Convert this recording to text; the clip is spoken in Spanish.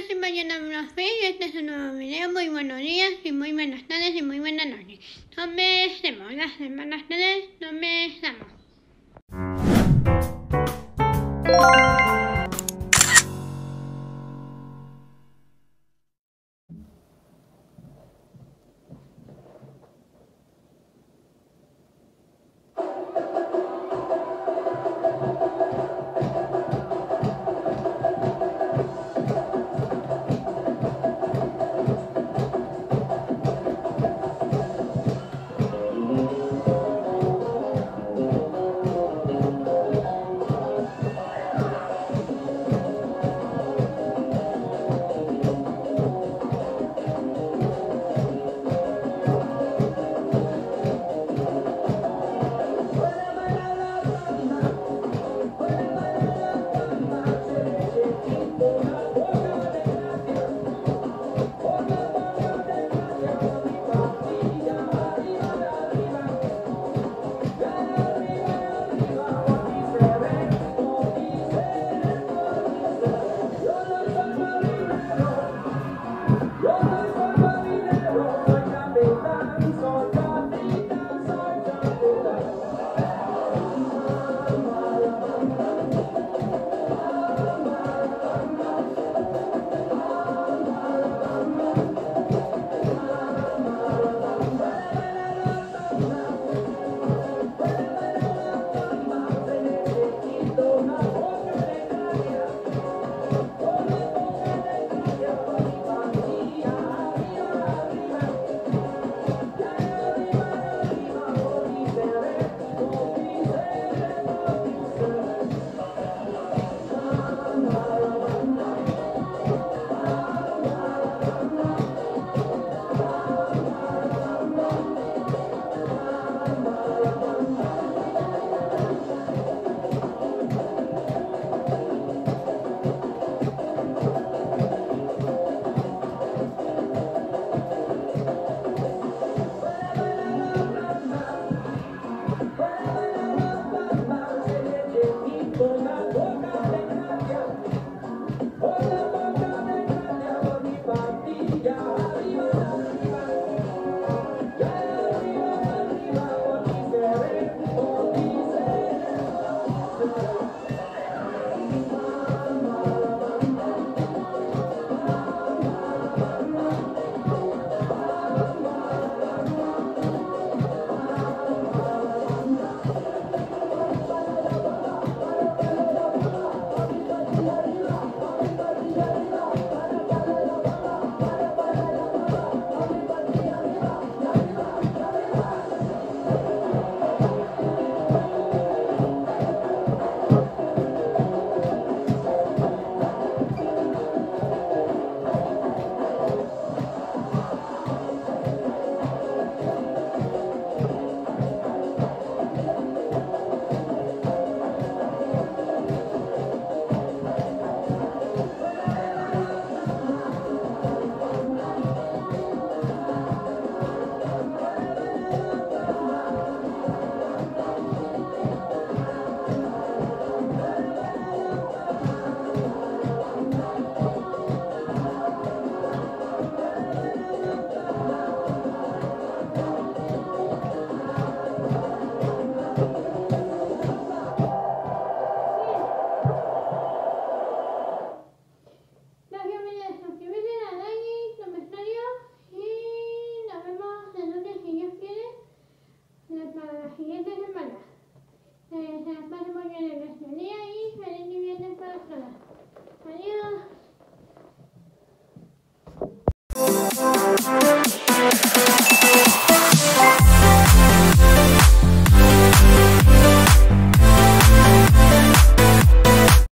yo soy Mariana Blasfe y este es un nuevo video. Muy buenos días y muy buenas tardes y muy buenas noches. No me demos las semanas no me